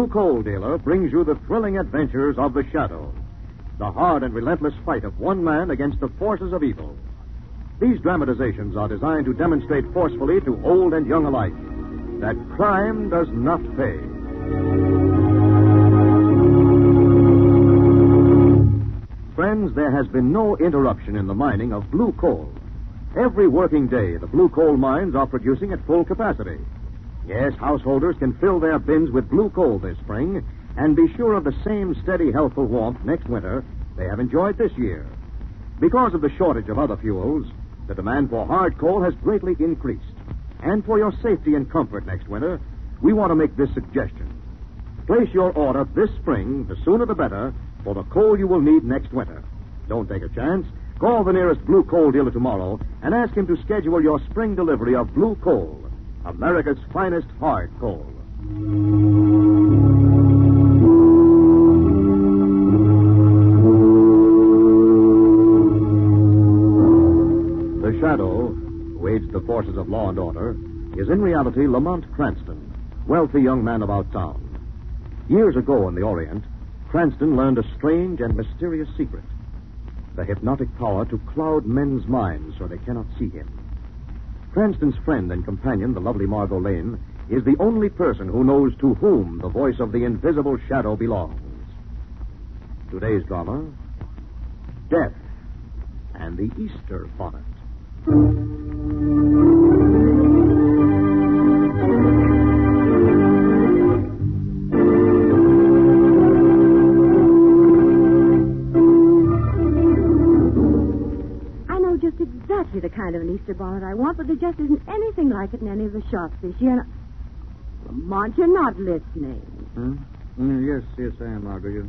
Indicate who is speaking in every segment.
Speaker 1: blue coal dealer brings you the thrilling adventures of the Shadow, the hard and relentless fight of one man against the forces of evil. These dramatizations are designed to demonstrate forcefully to old and young alike that crime does not pay. Friends, there has been no interruption in the mining of blue coal. Every working day, the blue coal mines are producing at full capacity. Yes, householders can fill their bins with blue coal this spring and be sure of the same steady, healthful warmth next winter they have enjoyed this year. Because of the shortage of other fuels, the demand for hard coal has greatly increased. And for your safety and comfort next winter, we want to make this suggestion. Place your order this spring, the sooner the better, for the coal you will need next winter. Don't take a chance. Call the nearest blue coal dealer tomorrow and ask him to schedule your spring delivery of blue coal, America's finest hard coal. The shadow, who aids the forces of law and order, is in reality Lamont Cranston, wealthy young man about town. Years ago in the Orient, Cranston learned a strange and mysterious secret the hypnotic power to cloud men's minds so they cannot see him. Cranston's friend and companion, the lovely Margot Lane, is the only person who knows to whom the voice of the invisible shadow belongs. Today's drama Death and the Easter Bonnet.
Speaker 2: Easter bonnet I want, but there just isn't anything like it in any of the shops this year. And I... Lamont, you're not listening.
Speaker 3: Huh? Mm, yes, yes, I am, Margaret. You're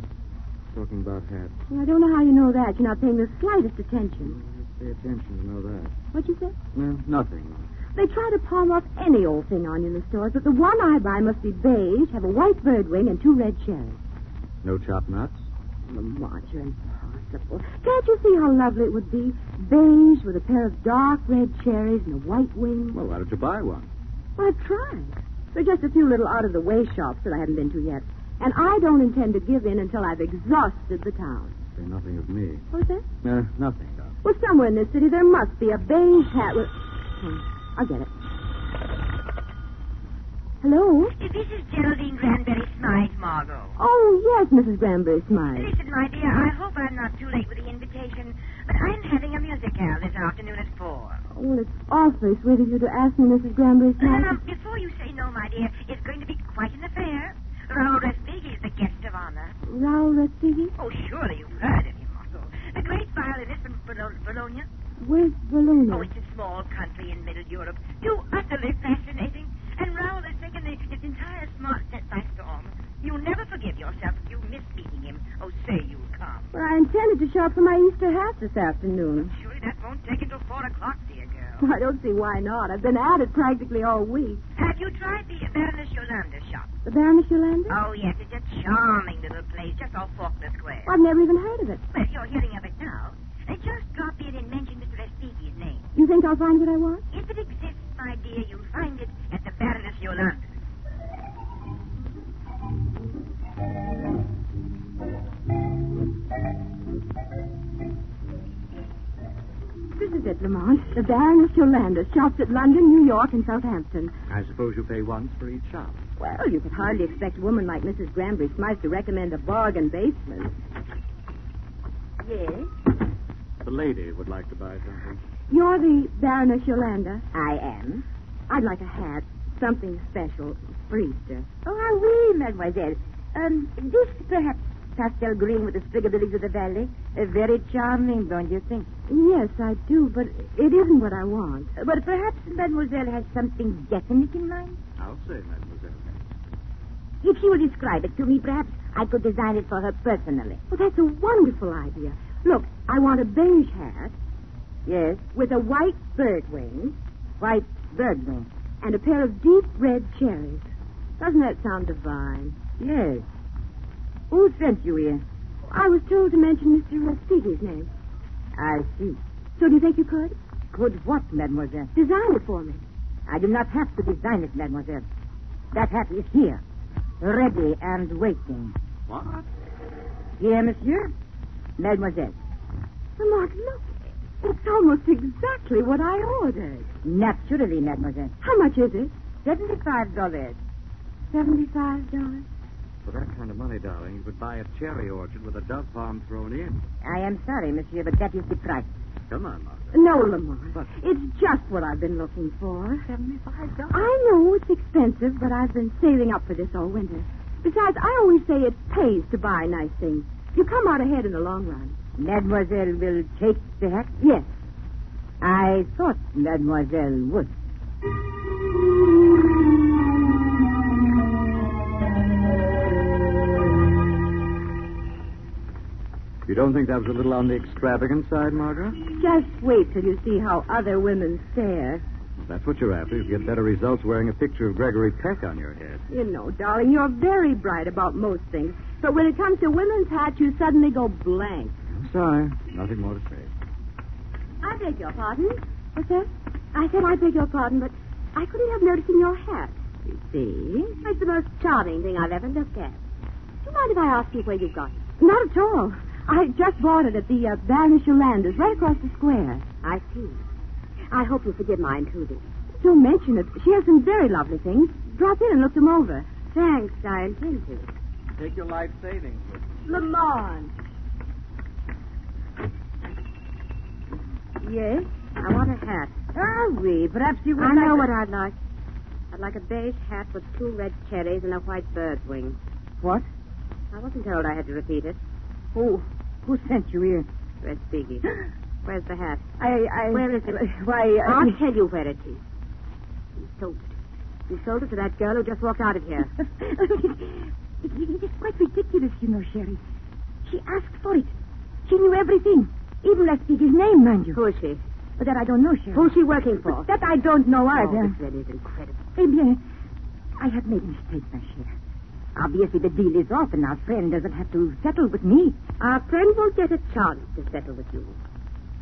Speaker 3: talking about hats.
Speaker 2: I don't know how you know that. You're not paying the slightest attention.
Speaker 3: Pay attention to know that.
Speaker 2: What'd you say?
Speaker 3: Well, nothing.
Speaker 2: They try to palm off any old thing on you in the stores, but the one I buy must be beige, have a white bird wing, and two red cherries.
Speaker 3: No chopped nuts?
Speaker 2: Lamont, you're impossible. Can't you see how lovely it would be? Beige with a pair of dark red cherries and a white wing.
Speaker 3: Well, why don't you buy one?
Speaker 2: Well, I've tried. There are just a few little out-of-the-way shops that I haven't been to yet. And I don't intend to give in until I've exhausted the town.
Speaker 3: Say nothing of me.
Speaker 2: What's that?
Speaker 3: Uh, nothing, Doc.
Speaker 2: Well, somewhere in this city there must be a beige hat with... Hmm, I'll get it. Hello?
Speaker 4: This is Geraldine Granberry Smythe, Margot.
Speaker 2: Oh, yes, Mrs. Granberry Smythe.
Speaker 4: Listen, my dear, I hope I'm not too late with the invitation, but I'm having a musicale this afternoon at four.
Speaker 2: Oh, well, it's awfully sweet of you to ask me, Mrs. Granberry Smythe.
Speaker 4: Now, um, before you say no, my dear, it's going to be quite an affair. Raoul Respighi is the guest of honor.
Speaker 2: Raoul Respighi?
Speaker 4: Oh, surely you've heard of him, Margot. The great violinist from Bologna.
Speaker 2: Where's Bologna?
Speaker 4: Oh, it's a small country in Middle Europe. Too utterly fascinating. And Raoul has taken the, its entire smart set by storm. You'll never forgive yourself if you miss meeting him. Oh, say you'll come.
Speaker 2: Well, I intended to shop for my Easter hat this afternoon.
Speaker 4: Surely that won't take until four o'clock, dear girl.
Speaker 2: I don't see why not. I've been at it practically all week.
Speaker 4: Have you tried the Baroness Yolanda shop?
Speaker 2: The Baroness Yolanda?
Speaker 4: Oh, yes, it's a charming little place just off Faulkner Square.
Speaker 2: I've never even heard of it.
Speaker 4: Well, you're hearing of it now. Just drop in and mention Mr. Respighi's name.
Speaker 2: You think I'll find what I want?
Speaker 4: If it exists, my dear, you'll find it at the Baroness Yolanda.
Speaker 2: This is it, Lamont. The Baroness Yolanda shops at London, New York, and Southampton.
Speaker 3: I suppose you pay once for each shop.
Speaker 2: Well, you could hardly expect a woman like Mrs. Granbury Smythe to recommend a bargain basement. Yes?
Speaker 3: The lady would like to buy something.
Speaker 2: You're the Baroness Yolanda.
Speaker 4: I am.
Speaker 2: I'd like a hat, something special for Easter.
Speaker 4: Oh, ah, oui, mademoiselle. Um, this perhaps pastel green with the sprig of the lilies of the valley. Uh, very charming, don't you think?
Speaker 2: Yes, I do, but it isn't what I want.
Speaker 4: Uh, but perhaps mademoiselle has something definite in mind.
Speaker 3: I'll say, mademoiselle.
Speaker 4: If she will describe it to me, perhaps I could design it for her personally.
Speaker 2: Well, that's a wonderful idea. Look, I want a beige hat
Speaker 4: Yes,
Speaker 2: with a white bird wing
Speaker 4: white bird wing.
Speaker 2: and a pair of deep red cherries. Doesn't that sound divine?
Speaker 5: Yes. Who sent you here?
Speaker 2: I was told to mention Mr. Respighi's uh, name.
Speaker 5: I see.
Speaker 2: So do you think you could?
Speaker 5: Could what, mademoiselle?
Speaker 2: Design it for me.
Speaker 5: I do not have to design it, mademoiselle. That hat is here, ready and waiting.
Speaker 6: What?
Speaker 5: Here, monsieur. Mademoiselle.
Speaker 2: Lamont, look. It's almost exactly what I ordered.
Speaker 5: Naturally, mademoiselle.
Speaker 2: How much is it?
Speaker 5: Seventy-five dollars.
Speaker 2: Seventy-five dollars.
Speaker 7: For that kind of money, darling, you could buy a cherry orchard with a dove palm thrown in.
Speaker 5: I am sorry, monsieur, but that is the price.
Speaker 7: Come on, Margaret.
Speaker 2: No, Lamont.
Speaker 7: But-
Speaker 2: It's just what I've been looking for.
Speaker 5: Seventy-five dollars.
Speaker 2: I know it's expensive, but I've been saving up for this all winter. Besides, I always say it pays to buy nice things. You come out ahead in the long run.
Speaker 5: Mademoiselle will take the hat?
Speaker 2: Yes.
Speaker 5: I thought mademoiselle would.
Speaker 7: Don't think that was a little on the extravagant side, Margaret?
Speaker 2: Just wait till you see how other women stare.
Speaker 7: If that's what you're after. You get better results wearing a picture of Gregory Peck on your head.
Speaker 2: You know, darling, you're very bright about most things. But when it comes to women's hats, you suddenly go blank.
Speaker 7: I'm sorry. Nothing more to say.
Speaker 2: I beg your pardon. What's that? I said I beg your pardon, but I couldn't help noticing your hat. You see? It's the most charming thing I've ever looked at. Do you mind if I ask you where you got it? Not at all. I just bought it at the uh, Baroness Yolanda's, right across the square. I see. I hope you'll forgive my intruding. Don't mention it. She has some very lovely things. Drop in and look them over. Thanks, I intend to.
Speaker 7: Take your life savings with
Speaker 2: Lamont. Yes? I want a hat.
Speaker 5: Oh, oui. Perhaps you would
Speaker 2: I
Speaker 5: like
Speaker 2: know
Speaker 5: a-
Speaker 2: what I'd like. I'd like a beige hat with two red cherries and a white bird's wing.
Speaker 5: What?
Speaker 2: I wasn't told I had to repeat it.
Speaker 5: Who? Who sent you here?
Speaker 2: Red Spiggy. Where's the hat?
Speaker 5: I, I...
Speaker 2: Where is it?
Speaker 5: Why, I...
Speaker 2: I'll tell you where it is. You sold it. You sold it to that girl who just walked out of here.
Speaker 5: it, it is quite ridiculous, you know, Sherry. She asked for it. She knew everything. Even left his name, mind you.
Speaker 2: Who is she?
Speaker 5: But that I don't know, Sherry.
Speaker 2: Who's she working for?
Speaker 5: That I don't know
Speaker 2: Oh,
Speaker 5: either.
Speaker 2: this really is incredible.
Speaker 5: Eh bien, I have made a mistake, my cher. Obviously, the deal is off, and our friend doesn't have to settle with me.
Speaker 2: Our friend won't get a chance to settle with you.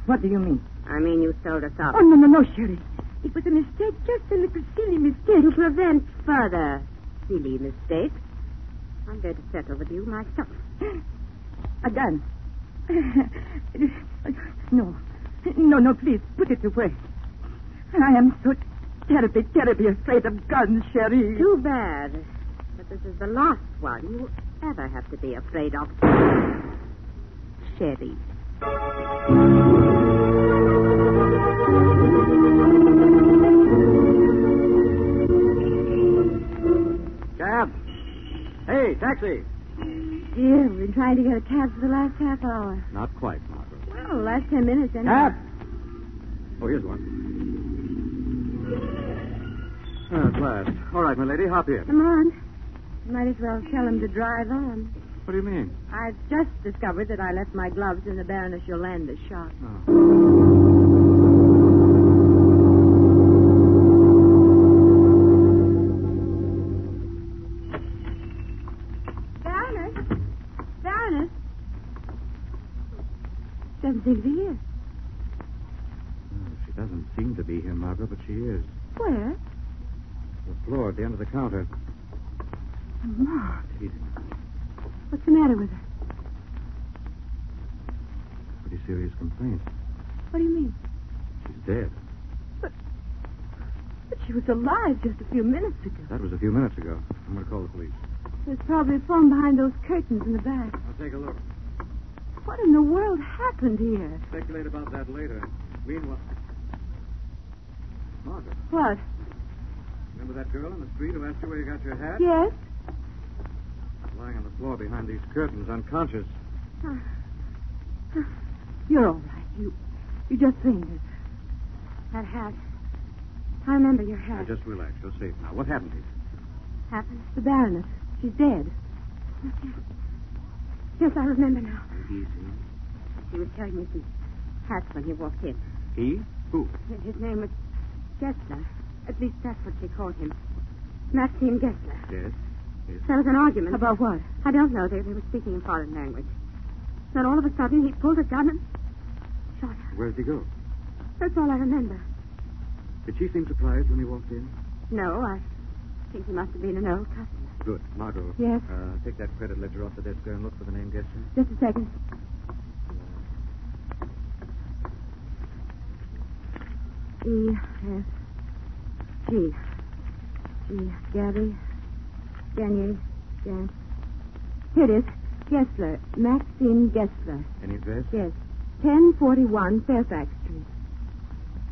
Speaker 5: What do you mean?
Speaker 2: I mean, you sold us out.
Speaker 5: Oh, no, no, no, Sherry. It was a mistake, just a little silly mistake.
Speaker 2: To prevent further silly mistakes, I'm going to settle with you myself.
Speaker 5: A gun. no. No, no, please, put it away. I am so terribly, terribly afraid of guns, Sherry.
Speaker 2: Too bad. But this is the last one you ever have to be afraid of. Sherry.
Speaker 6: Cab. Hey, taxi.
Speaker 2: Dear, we've been trying to get a cab for the last half hour.
Speaker 6: Not quite, Margaret.
Speaker 2: Well, the last ten minutes, anyway.
Speaker 6: Cab. Oh, here's one. Ah, at last. All right, my lady, hop in.
Speaker 2: Come on. Might as well tell him to drive on.
Speaker 6: What do you mean?
Speaker 2: I've just discovered that I left my gloves in the Baroness Yolanda's shop. Oh. Baroness? Baroness? Doesn't seem to be here.
Speaker 7: Oh, she doesn't seem to be here, Margaret, but she is.
Speaker 2: Where?
Speaker 7: The floor at the end of the counter.
Speaker 2: Mark.
Speaker 7: She's
Speaker 2: What's the matter with her?
Speaker 7: pretty serious complaint.
Speaker 2: What do you mean?
Speaker 7: She's dead.
Speaker 2: But she was alive just a few minutes ago.
Speaker 7: That was a few minutes ago. I'm going to call the police.
Speaker 2: There's probably a phone behind those curtains in the back.
Speaker 7: I'll take a look.
Speaker 2: What in the world happened here?
Speaker 7: Speculate about that later. Meanwhile. Margaret,
Speaker 2: What?
Speaker 7: remember that girl in the street who asked you where you got your hat?
Speaker 2: Yes?
Speaker 7: Lying on the floor behind these curtains, unconscious. Ah. Ah.
Speaker 2: You're all right. You you just fainted. That hat. I remember your
Speaker 7: Now,
Speaker 2: hat.
Speaker 7: just relax. You're safe now. What happened to you?
Speaker 2: Happened. The Baroness. She's dead. Yes, I remember now.
Speaker 7: Easy.
Speaker 2: He was telling me some hats when he walked in.
Speaker 7: He? Who?
Speaker 2: His name was Gessler. At least that's what she called him.
Speaker 4: Maxim Gessler.
Speaker 1: Yes. yes.
Speaker 4: There was an argument.
Speaker 2: About what?
Speaker 4: I don't know. They, they were speaking a foreign language. Then all of a sudden he pulled a gun and shot her.
Speaker 1: Where did he go?
Speaker 4: That's all I remember.
Speaker 1: Did she seem surprised when he walked in?
Speaker 4: No, I think he must have been an old customer.
Speaker 1: Good. Margot.
Speaker 2: Yes?
Speaker 1: Uh, take that credit ledger off the desk there and look for the name Gessler.
Speaker 2: Just a second. E F G G Gabby Daniel Jan. Here it is. Gessler. Maxim Gessler.
Speaker 1: Any address?
Speaker 2: Yes. Ten forty one Fairfax Street.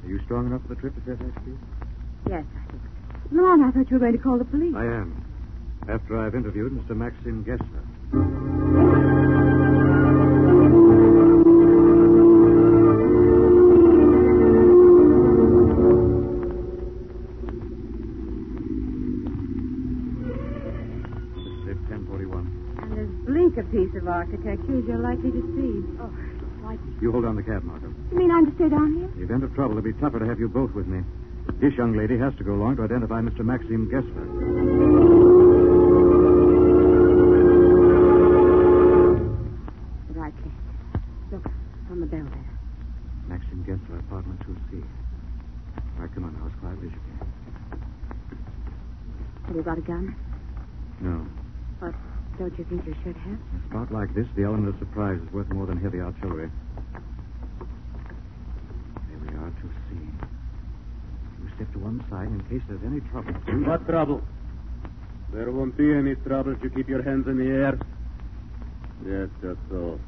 Speaker 1: Are you strong enough for the trip to Fairfax Street?
Speaker 4: Yes, I think.
Speaker 2: Lord, I thought you were going to call the police.
Speaker 1: I am. After I've interviewed Mr. Maxim Gessler. This 1041.
Speaker 4: And as bleak a piece of architecture as you're likely to see. Oh, why?
Speaker 1: You hold on the cab, Margot.
Speaker 2: You mean I'm to stay down here?
Speaker 1: In the event of trouble, it'll be tougher to have you both with me. This young lady has to go along to identify Mr. Maxim Gessler.
Speaker 4: The right place. Look, on the bell there.
Speaker 1: Maxim Gessler, apartment 2C. All right, come on now, as quietly as you can.
Speaker 4: Have you got a gun?
Speaker 1: No.
Speaker 4: What don't you think you should have?
Speaker 1: In a spot like this, the element of surprise is worth more than heavy artillery. There we are, 2C. You step to one side in case there's any trouble.
Speaker 8: What trouble? There won't be any trouble if you keep your hands in the air. Yes, just so.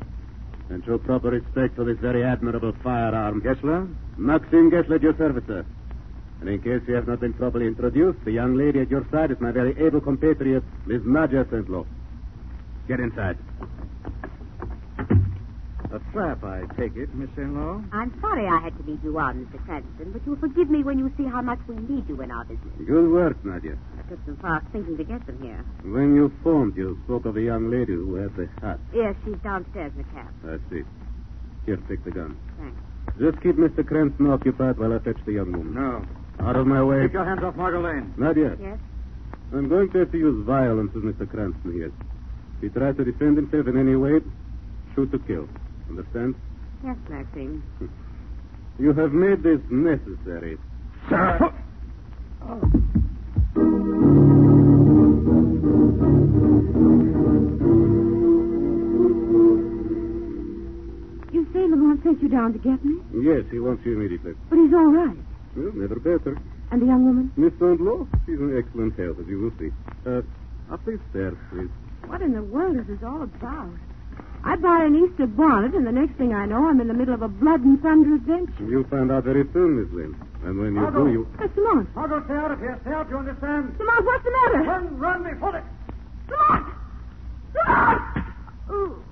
Speaker 8: And show proper respect for this very admirable firearm.
Speaker 1: Gessler?
Speaker 8: Maxim Gessler, at your service, sir. And in case you have not been properly introduced, the young lady at your side is my very able compatriot, Miss Nadja Sentlow. Get inside.
Speaker 1: A trap, I take it, Miss Saint-Law?
Speaker 4: I'm sorry I had to lead you on, Mr. Cranston, but you'll forgive me when you see how much we need you in our business.
Speaker 8: Good work, Nadia.
Speaker 4: I took some fast thinking to get them here.
Speaker 8: When you phoned, you spoke of a young lady who had the hat.
Speaker 4: Yes, she's downstairs in the cab.
Speaker 8: I see. Here, take the gun.
Speaker 4: Thanks.
Speaker 8: Just keep Mr. Cranston occupied while I fetch the young woman.
Speaker 1: No.
Speaker 8: Out of my way.
Speaker 1: Take your hands off Margot Lane.
Speaker 8: Nadia,
Speaker 4: Yes?
Speaker 8: I'm going to have to use violence with Mr. Cranston here. If he tries to defend himself in any way, shoot to kill. Understand?
Speaker 4: Yes, Maxim.
Speaker 8: You have made this necessary.
Speaker 1: Sir!
Speaker 2: You say Lamont sent you down to get me?
Speaker 8: Yes, he wants you immediately.
Speaker 2: But he's all right.
Speaker 8: Well, never better.
Speaker 2: And the young woman?
Speaker 8: Miss Law, she's in excellent health, as you will see. Uh, up these stairs, please.
Speaker 2: What in the world is this all about? I buy an Easter bonnet, and the next thing I know, I'm in the middle of a blood and thunder adventure.
Speaker 8: You'll find out very soon, Miss Lynn. And when you
Speaker 1: Margot.
Speaker 8: do, you...
Speaker 2: What's Lamont?
Speaker 1: Margot, stay out of here. Stay out, you understand?
Speaker 2: Lamont, what's the matter?
Speaker 1: Run, run, me, hold it.
Speaker 2: Lamont! Lamont! Ah! Ooh.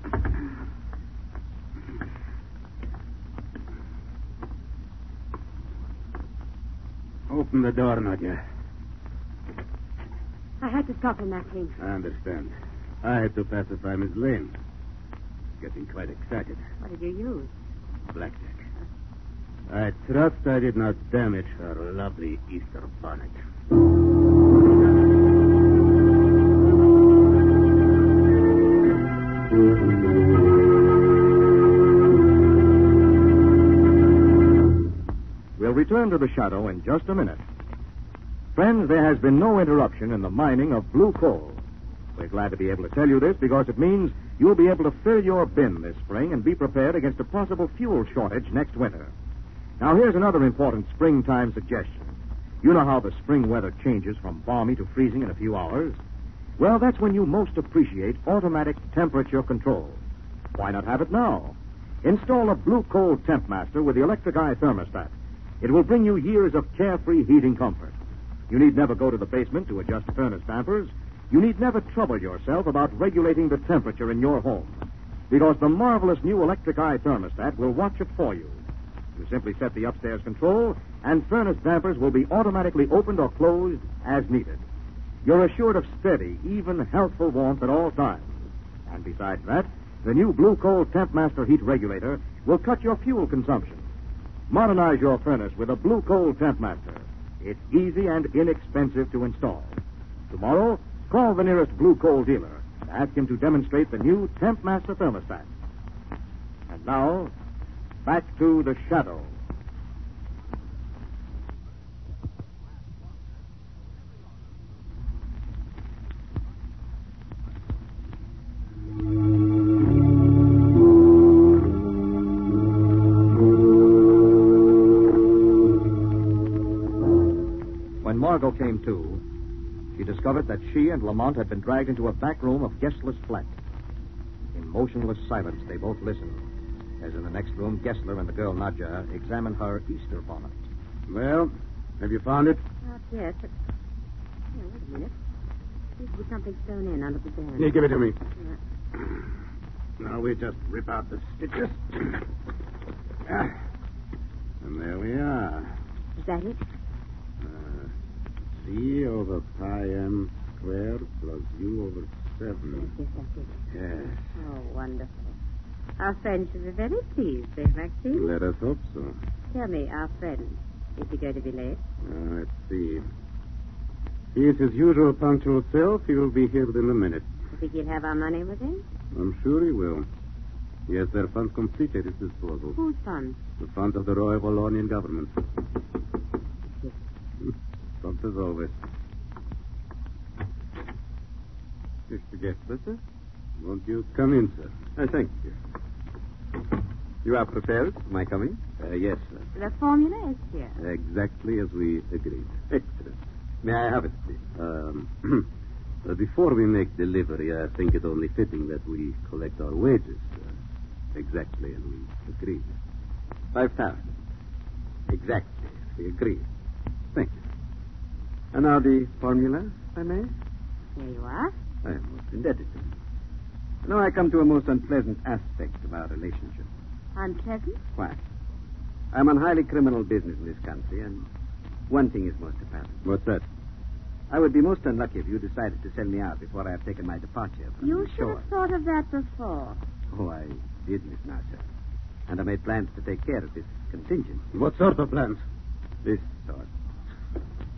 Speaker 8: Open the door, Nadia.
Speaker 4: I had to stop him, Maxim.
Speaker 8: I understand. I had to pacify Miss Lane. Getting quite excited.
Speaker 4: What did you use?
Speaker 8: Blackjack. I trust I did not damage her lovely Easter bonnet.
Speaker 1: We'll return to the shadow in just a minute. Friends, there has been no interruption in the mining of blue coal. We're glad to be able to tell you this because it means you'll be able to fill your bin this spring and be prepared against a possible fuel shortage next winter. Now, here's another important springtime suggestion. You know how the spring weather changes from balmy to freezing in a few hours? Well, that's when you most appreciate automatic temperature control. Why not have it now? Install a Blue Coal Temp Master with the electric eye thermostat. It will bring you years of carefree heating comfort. You need never go to the basement to adjust furnace dampers. You need never trouble yourself about regulating the temperature in your home. Because the marvelous new electric eye thermostat will watch it for you. You simply set the upstairs control, and furnace dampers will be automatically opened or closed as needed. You're assured of steady, even healthful warmth at all times. And besides that, the new Blue Coal Temp Master heat regulator will cut your fuel consumption. Modernize your furnace with a Blue Coal Temp Master. It's easy and inexpensive to install.
Speaker 7: Tomorrow, call the nearest blue coal dealer and ask him to demonstrate the new Temp Master thermostat. And now, back to the shadow. Discovered that she and Lamont had been dragged into a back room of Gessler's flat. In motionless silence, they both listened. As in the next room, Gessler and the girl Nadja examined her Easter bonnet.
Speaker 8: Well, have you found it?
Speaker 4: Not yet, but. Oh, wait a minute. Seems to be something sewn in under the band.
Speaker 8: Here, give it to me.
Speaker 4: Yeah.
Speaker 8: Now we just rip out the stitches. Ah. and there we are.
Speaker 4: Is that it?
Speaker 8: C over pi m squared plus u over 7.
Speaker 4: Yes.
Speaker 8: Yes.
Speaker 4: Oh, wonderful. Our friend should be very pleased, eh, Maxim?
Speaker 8: Let us hope so.
Speaker 4: Tell me, our friend, is he going to be late?
Speaker 8: Uh, let's see. He is his usual punctual self. He will be here within a minute.
Speaker 4: You think he'll have our money with him?
Speaker 8: I'm sure he will. He has their funds complete at his disposal.
Speaker 4: Whose son?
Speaker 8: The funds of the Royal Wallonian government.
Speaker 4: Yes.
Speaker 8: Prompt as always.
Speaker 3: Mr. Gessler, sir?
Speaker 8: Won't you come in, sir?
Speaker 3: I thank you. You are prepared? for my coming?
Speaker 8: Uh, yes, sir.
Speaker 4: The formula is here.
Speaker 8: Exactly as we agreed.
Speaker 3: Excellent. May I have it, please?
Speaker 8: Um, uh, before we make delivery, I think it only fitting that we collect our wages. Uh, exactly as we agreed.
Speaker 3: Five thousand. Exactly. We agree.
Speaker 8: Thank you.
Speaker 3: And now the formula, if I may?
Speaker 4: Here you are.
Speaker 3: I am most indebted to you. Now I come to a most unpleasant aspect of our relationship.
Speaker 4: Unpleasant?
Speaker 3: Why? I'm on highly criminal business in this country, and one thing is most apparent.
Speaker 8: What's that?
Speaker 3: I would be most unlucky if you decided to sell me out before I have taken my departure from
Speaker 4: You
Speaker 3: the
Speaker 4: should
Speaker 3: shore.
Speaker 4: have thought of that before.
Speaker 3: Oh, I did, Miss Nasser. And I made plans to take care of this contingency.
Speaker 8: What sort of plans?
Speaker 3: This sort.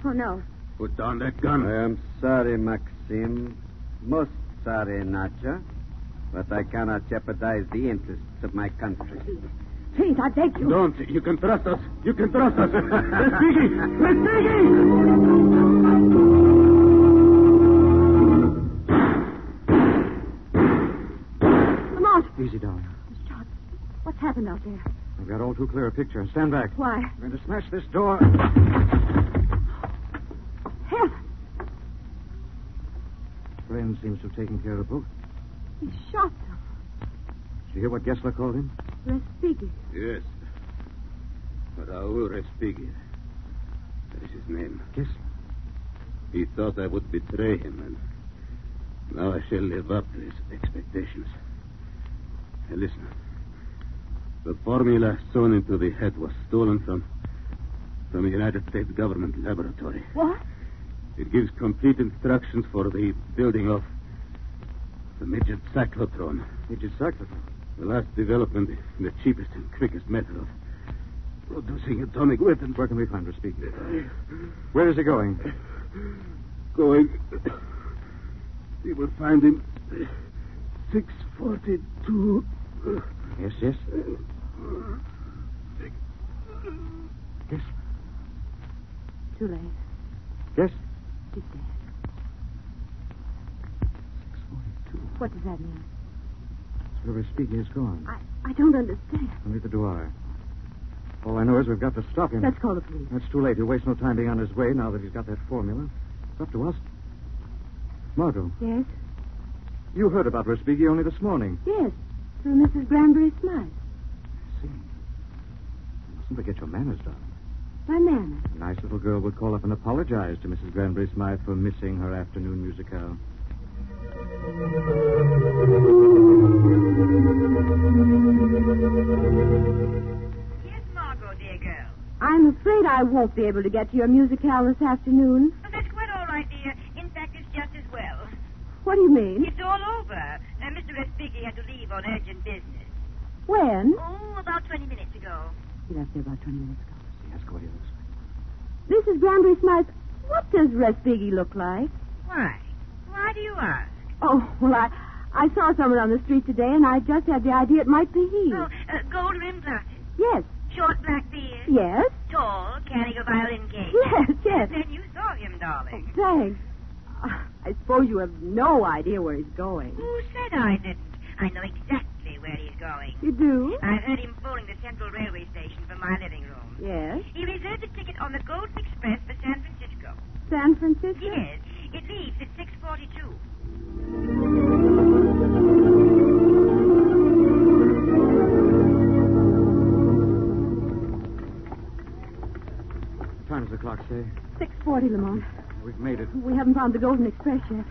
Speaker 4: Oh, no.
Speaker 8: Put down that gun.
Speaker 3: I am sorry, Maxim. Most sorry, Nadja. But I cannot jeopardize the interests of my country.
Speaker 2: Please, I beg you.
Speaker 8: Don't. You can trust us. You can trust us. Respighi! Respighi!
Speaker 2: Lamont,
Speaker 7: Easy, darling.
Speaker 2: the shot. What's happened out there?
Speaker 7: I've got all too clear a picture. Stand back.
Speaker 2: Why?
Speaker 7: I'm going to smash this door. Glenn seems to have taken care of the book.
Speaker 2: he shot them.
Speaker 7: Did you hear what Gessler called him?
Speaker 2: Respighi.
Speaker 8: Yes. Raul Respighi. That is his name.
Speaker 7: Gessler.
Speaker 8: He thought I would betray him, and now I shall live up to his expectations. Hey, listen. The formula sewn into the head was stolen from from a United States government laboratory.
Speaker 2: What?
Speaker 8: It gives complete instructions for the building of the midget cyclotron.
Speaker 7: Midget cyclotron.
Speaker 8: The last development in the cheapest and quickest method of producing atomic weapons.
Speaker 7: Where can we find Respighi? Where is he going?
Speaker 8: Going. You will find him. 642.
Speaker 7: Yes, yes. Yes.
Speaker 2: Too late.
Speaker 7: Yes.
Speaker 2: He's dead.
Speaker 7: 642.
Speaker 2: What does that mean?
Speaker 7: Where Respighi is gone.
Speaker 2: I, I don't understand.
Speaker 7: Neither do I. All I know is we've got to stop him.
Speaker 2: Let's call the police.
Speaker 7: That's too late. He'll waste no time being on his way now that he's got that formula. It's up to us. Margot,
Speaker 2: Yes?
Speaker 7: you heard about Respighi only this morning.
Speaker 2: Yes. Through Mrs. Granbury Smythe.
Speaker 7: I see. You mustn't forget your manners, darling.
Speaker 2: My manner.
Speaker 7: A nice little girl would call up and apologize to Mrs. Granbury Smythe for missing her afternoon musicale.
Speaker 9: Yes, Margot, dear girl.
Speaker 2: I'm afraid I won't be able to get to your musicale this afternoon.
Speaker 9: Oh, that's quite all right, dear. In fact, it's just as well.
Speaker 2: What do you mean?
Speaker 9: It's all over. Uh, Mr. Respighi had to leave on urgent business.
Speaker 2: When?
Speaker 9: Oh, about 20 minutes ago.
Speaker 2: He left here about 20 minutes ago.
Speaker 7: Yes, go ahead.
Speaker 2: Mrs. Granbury Smythe, what does Respighi look like?
Speaker 4: Why? Why do you ask?
Speaker 2: Oh, well, I, I saw someone on the street today, and I just had the idea it might be he.
Speaker 4: Oh, uh, gold rimmed glasses.
Speaker 2: Yes,
Speaker 4: Short black beard.
Speaker 2: yes,
Speaker 4: Tall, carrying a violin case.
Speaker 2: yes, yes.
Speaker 4: Then you saw him, darling.
Speaker 2: Thanks. Uh, I suppose you have no idea where he's going.
Speaker 4: Who said I didn't? I know exactly going.
Speaker 2: You do?
Speaker 4: I heard him phoning the Central Railway Station from my living room.
Speaker 2: Yes.
Speaker 4: He reserved a ticket on the Golden Express for San Francisco.
Speaker 2: San Francisco?
Speaker 4: Yes, it leaves at 6.42.
Speaker 1: What time does the clock say?
Speaker 2: 640, Lamont.
Speaker 1: We've made it.
Speaker 2: We haven't found the Golden Express yet.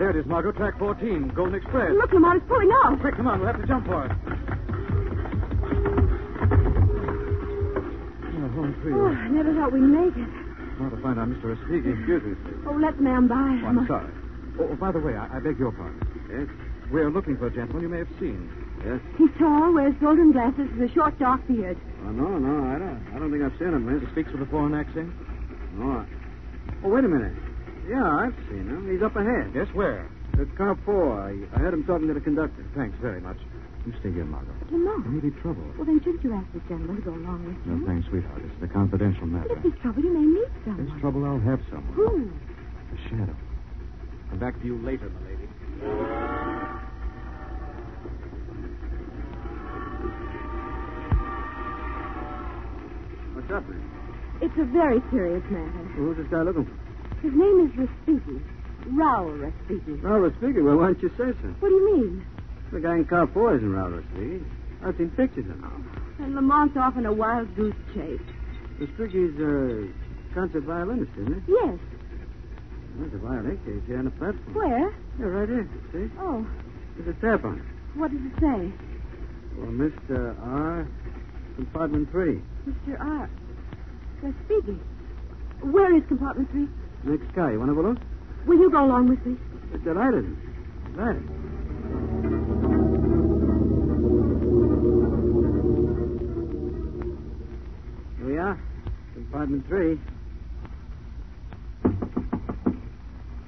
Speaker 1: There it is, Margot. Track 14, Golden Express.
Speaker 2: Look, Lamont, it's pulling off.
Speaker 1: Quick, come on. We'll have to jump for it. Oh, home free.
Speaker 2: Oh, I never thought we'd make it.
Speaker 1: Want to find out Mr. Respighi. Excuse me, please.
Speaker 2: Oh, let ma'am by.
Speaker 1: Oh, I'm sorry. Oh, oh, by the way, I, I beg your pardon.
Speaker 3: Yes?
Speaker 1: We're looking for a gentleman you may have seen.
Speaker 3: Yes?
Speaker 2: He's tall, wears golden glasses, with a short, dark beard.
Speaker 3: Oh, no, no, I don't. I don't think I've seen him, miss.
Speaker 1: He speaks with a foreign accent.
Speaker 3: No. I... Oh, wait a minute. Yeah, I've seen him. He's up ahead.
Speaker 1: Yes, where?
Speaker 3: At car four. I, I heard him talking to the conductor.
Speaker 1: Thanks very much. You stay here, Margot.
Speaker 2: Lamont.
Speaker 1: There may be trouble.
Speaker 2: Well, then shouldn't you ask this gentleman to go along with you?
Speaker 1: No,
Speaker 2: you?
Speaker 1: thanks, sweetheart. It's a confidential
Speaker 2: But
Speaker 1: matter.
Speaker 2: if there's trouble, you may meet
Speaker 1: If
Speaker 2: someone.
Speaker 1: there's trouble, I'll have someone.
Speaker 2: Who?
Speaker 1: The shadow. Come back to you later, my lady.
Speaker 3: What's up, man?
Speaker 2: It's a very serious matter.
Speaker 3: Who's this guy looking for?
Speaker 2: His name is Respighi. Raoul Respighi.
Speaker 3: Raul Respighi. Well, why don't you say so?
Speaker 2: What do you mean?
Speaker 3: The guy in car four isn't Raul Respighi. I've seen pictures of him.
Speaker 2: Oh, and Lamont's off in a wild goose chase.
Speaker 3: Respighi's a concert violinist, isn't he?
Speaker 2: Yes.
Speaker 3: There's a violin case here on the platform.
Speaker 2: Where?
Speaker 3: Yeah, right here. See?
Speaker 2: Oh,
Speaker 3: There's a tab on it.
Speaker 2: what does it say?
Speaker 3: Well, Mr. R. Compartment 3.
Speaker 2: Mr. R. Respighi. Where is compartment three?
Speaker 3: Next guy. You want to have a look?
Speaker 2: Will you go along with me?
Speaker 3: Delighted. Delighted. Here we are. Compartment 3.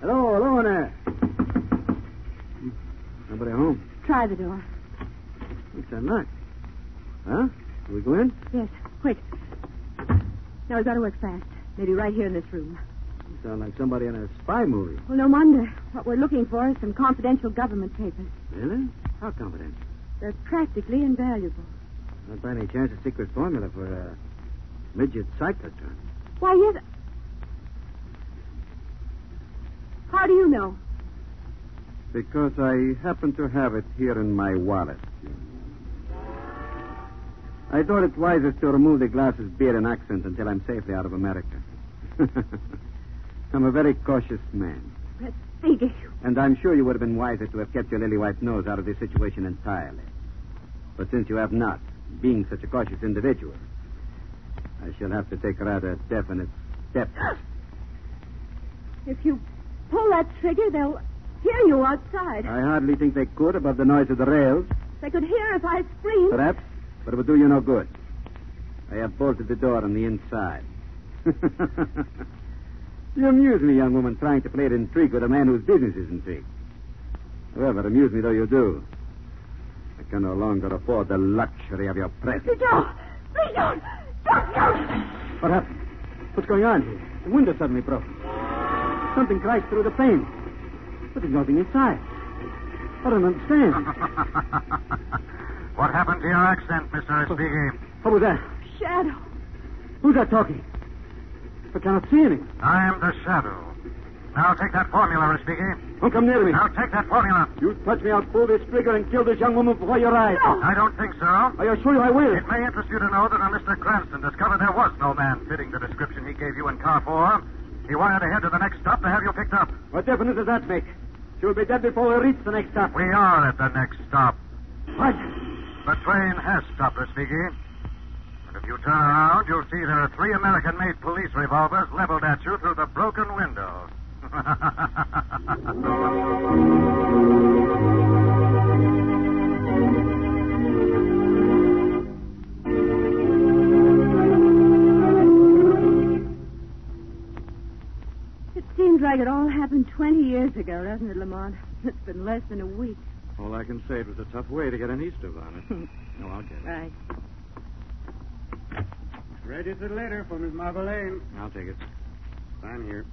Speaker 3: Hello, hello in there. Nobody home.
Speaker 2: Try the door.
Speaker 3: What's unlocked. Huh? Can we go in?
Speaker 2: Yes, quick. Now, we've got to work fast. Maybe right here in this room.
Speaker 3: Sound like somebody in a spy movie.
Speaker 2: Well, no wonder. What we're looking for is some confidential government papers.
Speaker 3: Really? How confidential?
Speaker 2: They're practically invaluable.
Speaker 3: Not by any chance a secret formula for a midget cyclotron.
Speaker 2: Why, yes. How do you know?
Speaker 3: Because I happen to have it here in my wallet. I thought it wisest to remove the glasses, beard, and accent until I'm safely out of America. I'm a very cautious man.
Speaker 2: Respighi.
Speaker 3: And I'm sure you would have been wiser to have kept your lily white nose out of this situation entirely. But since you have not, being such a cautious individual, I shall have to take rather definite steps.
Speaker 2: If you pull that trigger, they'll hear you outside.
Speaker 3: I hardly think they could above the noise of the rails.
Speaker 2: They could hear if I screamed.
Speaker 3: Perhaps, but it would do you no good. I have bolted the door on the inside. you amuse me, young woman, trying to play at intrigue with a man whose business is intrigue. Well, However, amuse me though you do. I can no longer afford the luxury of your presence.
Speaker 2: Please don't. Please don't. Don't, don't.
Speaker 3: What happened? What's going on here? The window suddenly broke. Something crashed through the pane. But there's nothing inside. I don't understand.
Speaker 10: what happened to your accent, Mr. Respighi?
Speaker 3: What was that?
Speaker 2: Shadow.
Speaker 3: Who's that talking? I cannot see anything.
Speaker 10: I am the Shadow. Now take that formula, Respighi.
Speaker 3: Don't come near me.
Speaker 10: Now take that formula.
Speaker 3: You touch me, I'll pull this trigger and kill this young woman before your eyes.
Speaker 10: I don't think so.
Speaker 3: I assure you I will.
Speaker 10: It may interest you to know that a Mr. Cranston discovered there was no man fitting the description he gave you in car four. He wired ahead to the next stop to have you picked up.
Speaker 3: What difference does that make? She'll be dead before we reach the next stop.
Speaker 10: We are at the next stop.
Speaker 3: What?
Speaker 10: The train has stopped, Respighi. And if you turn around, you'll see there are three American-made police revolvers leveled at you through the broken window.
Speaker 2: It seems like it all happened 20 years ago, doesn't it, Lamont? It's been less than a week.
Speaker 1: All I can say, it was a tough way to get an Easter bonnet. it. no, I'll get it.
Speaker 2: Right.
Speaker 3: Registered letter for Miss Marble Lane.
Speaker 1: I'll take it.
Speaker 3: Sign here.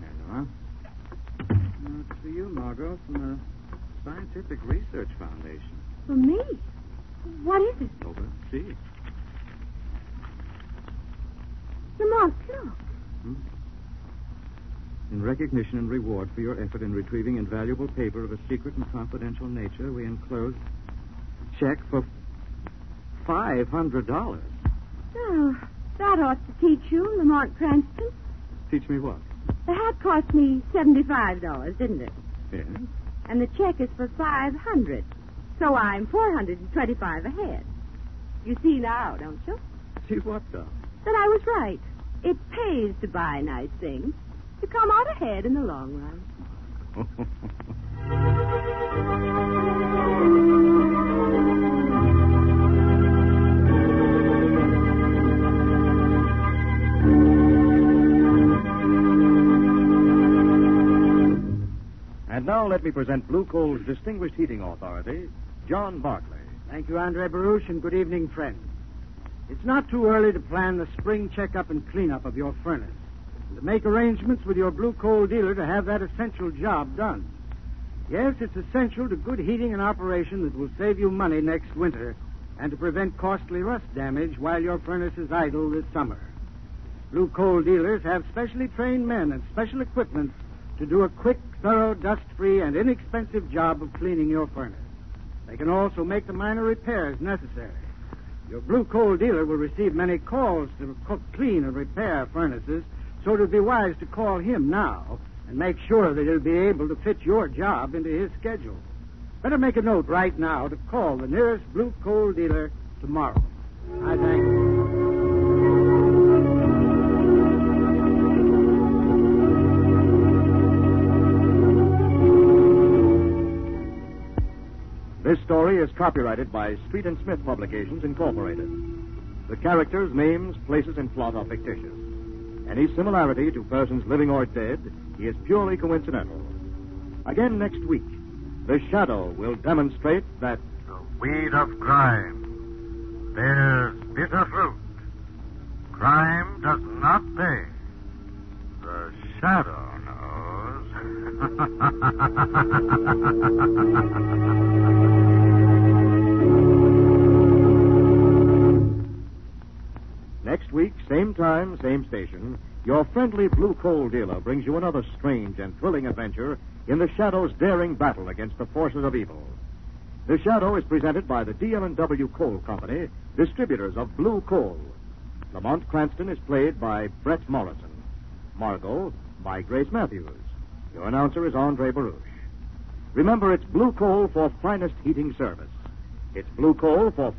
Speaker 1: There you are. Uh, It's for you, Margot, from the Scientific Research Foundation.
Speaker 2: For me? What is it?
Speaker 1: Over. See.
Speaker 2: Lamont, look.
Speaker 1: In recognition and reward for your effort in retrieving invaluable paper of a secret and confidential nature, we enclose a check for five hundred dollars.
Speaker 2: Oh, that ought to teach you, Lamont Cranston.
Speaker 1: Teach me what?
Speaker 2: The hat cost me $75, didn't it?
Speaker 1: Yes.
Speaker 2: And the check is for 500 So I'm 425 ahead. You see now, don't you?
Speaker 1: See what, though?
Speaker 2: That I was right. It pays to buy nice things. You come out ahead in the long run.
Speaker 1: let me present Blue Coal's distinguished heating authority, John Barclay.
Speaker 11: Thank you, Andre Baruch, and good evening, friends. It's not too early to plan the spring checkup and cleanup of your furnace, and to make arrangements with your blue coal dealer to have that essential job done. Yes, it's essential to good heating and operation that will save you money next winter and to prevent costly rust damage while your furnace is idle this summer. Blue coal dealers have specially trained men and special equipment to do a quick, thorough, dust-free, and inexpensive job of cleaning your furnace. They can also make the minor repairs necessary. Your blue coal dealer will receive many calls to cook, clean, and repair furnaces, so it would be wise to call him now and make sure that he'll be able to fit your job into his schedule. Better make a note right now to call the nearest blue coal dealer tomorrow. I thank you.
Speaker 1: Story is copyrighted by Street and Smith Publications, Incorporated. The characters, names, places, and plot are fictitious. Any similarity to persons living or dead is purely coincidental. Again next week, The Shadow will demonstrate that
Speaker 10: The weed of crime bears bitter fruit. Crime does not pay. The shadow knows.
Speaker 1: next week, same time, same station, your friendly blue coal dealer brings you another strange and thrilling adventure in the Shadow's daring battle against the forces of evil. The Shadow is presented by the DL&W Coal Company, distributors of blue coal. Lamont Cranston is played by Bret Morrison. Margot by Grace Matthews. Your announcer is Andre Baruch. Remember, it's blue coal for finest heating service. It's blue coal for